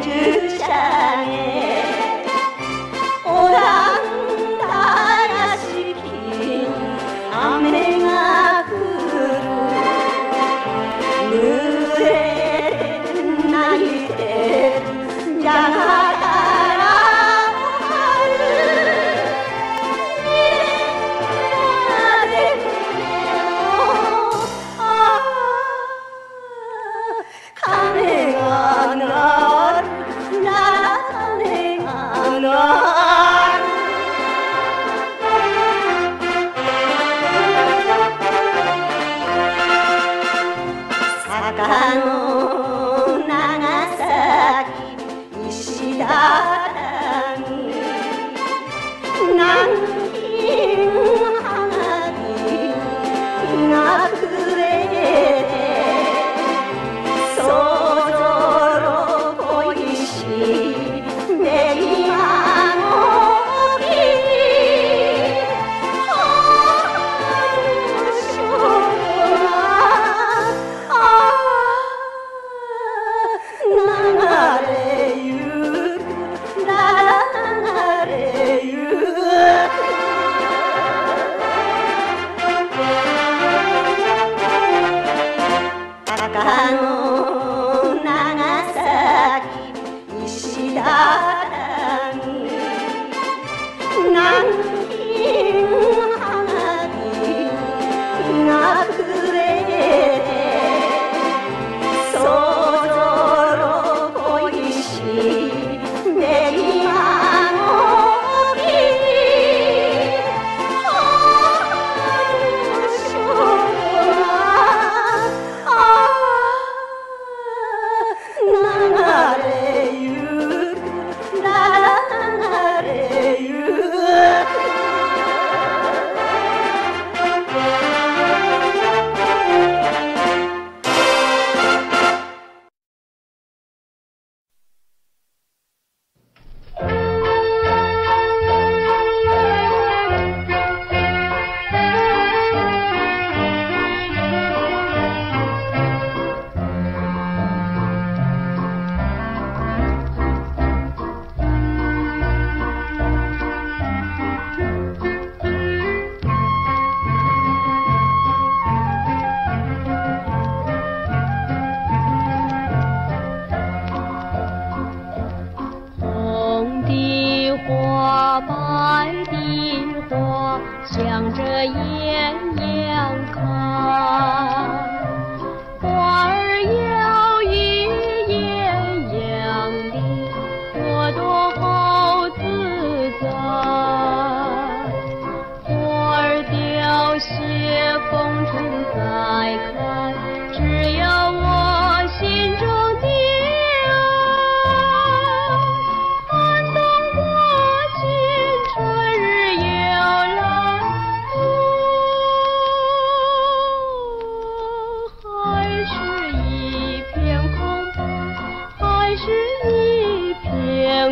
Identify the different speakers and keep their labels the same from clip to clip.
Speaker 1: ཚང あの坂の長崎石田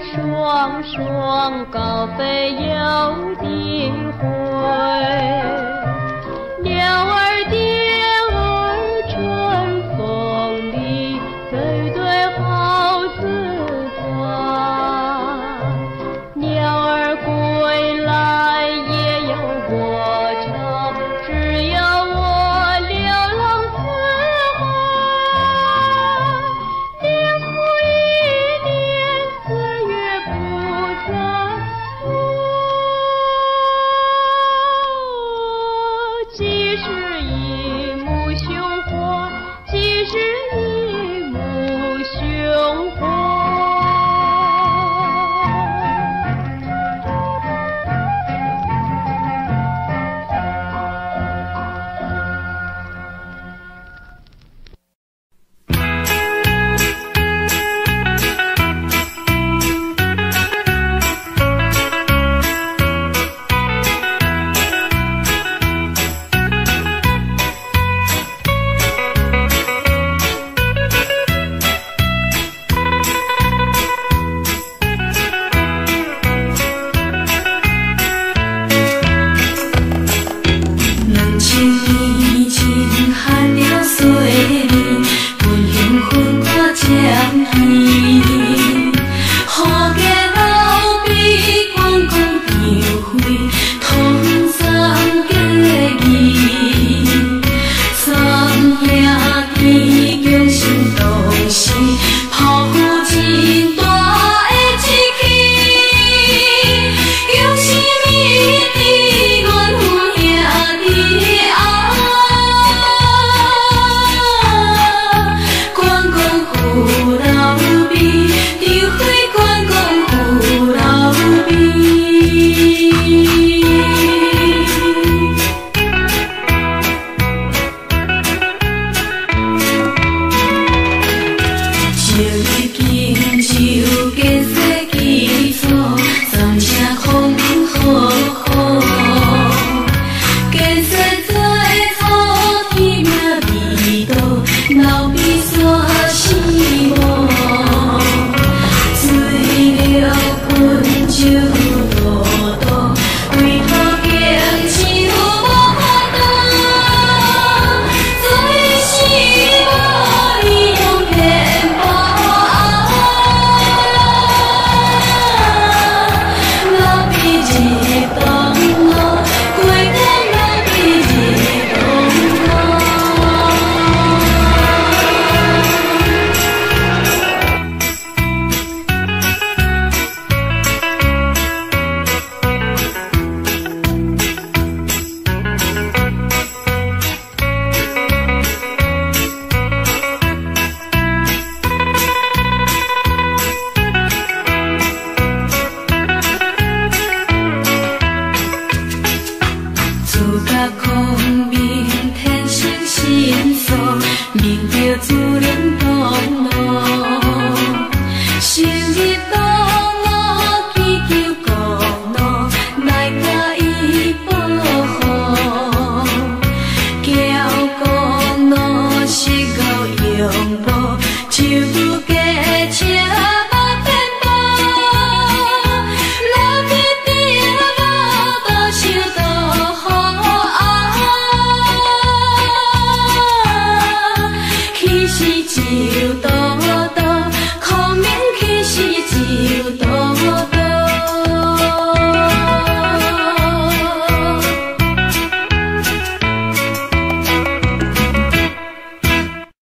Speaker 1: 双双高飞又几回，鸟儿。既是一幕雄火，既是。